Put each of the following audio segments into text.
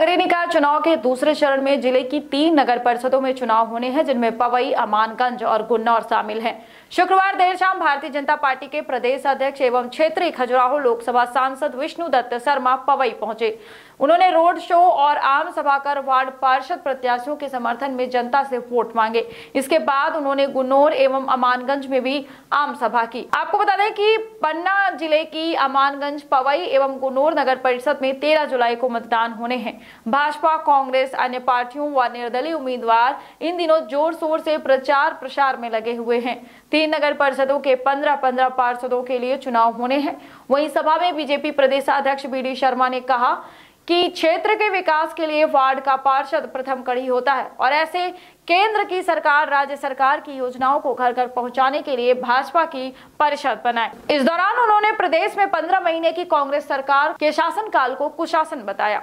नगरीय निकाय चुनाव के दूसरे चरण में ज़िले की तीन नगर परिषदों में चुनाव होने हैं, जिनमें पवई, अमानगंज और गुन्नौर शामिल हैं। शुक्रवार देर शाम भारतीय जनता पार्टी के प्रदेश अध्यक्ष एवं क्षेत्रीय खजुराहो लोकसभा सांसद विष्णु दत्त शर्मा पवई पहुँचे। उन्होंने रोड शो और आम सभा कर वार्ड पार्षद प्रत्याशियों के समर्थन में जनता से वोट मांगे। इसके बाद उन्होंने गुन्नौर एवं अमानगंज में भी आम सभा की। आपको बता दें कि पन्ना ज़िले की अमानगंज, पवई एवं गुन्नौर नगर परिषद में तेरह जुलाई को मतदान होने हैं। भाजपा, कांग्रेस, अन्य पार्टियों व निर्दलीय उम्मीदवार इन दिनों ज़ोर शोर से प्रचार प्रसार में लगे हुए हैं। तीन नगर परिषदों के पंद्रह पंद्रह पार्षदों के लिए चुनाव होने हैं। वहीं सभा में बीजेपी प्रदेश अध्यक्ष बी डी शर्मा ने कहा कि क्षेत्र के विकास के लिए वार्ड का पार्षद प्रथम कड़ी होता है और ऐसे केंद्र की सरकार, राज्य सरकार की योजनाओं को घर घर पहुँचाने के लिए भाजपा की परिषद बनाए। इस दौरान उन्होंने प्रदेश में पंद्रह महीने की कांग्रेस सरकार के शासनकाल को कुशासन बताया।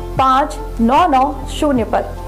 पाँच नौ नौ शून्य पर।